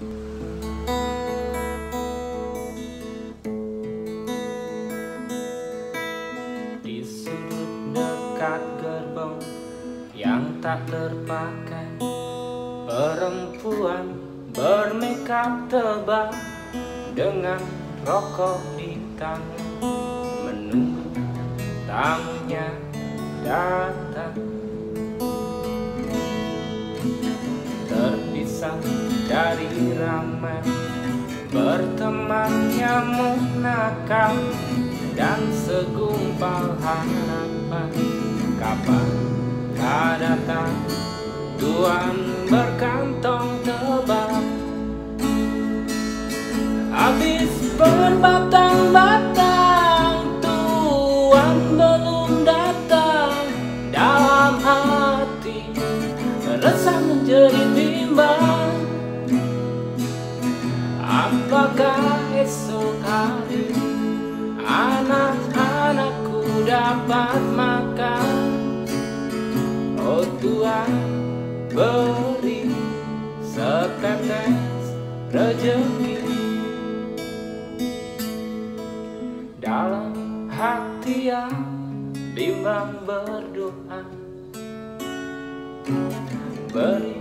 Di sudut dekat gerbong yang tak terpakai Perempuan bermakeup tebal dengan rokok di tangan. Menunggu tamunya datang. Terpisah dari ramai. Berteman nyamuk nakal Dan segumpal harapan. Kapan kau datang Tuan berkantong tebal? Habis berbatang-batang Tuan belum datang. Dalam hati Resah menjadi bimbang Apakah esok hari Anak-anakku dapat makan? Oh Tuhan beri setetes rezeki Dalam hati yang bimbang berdoa Beri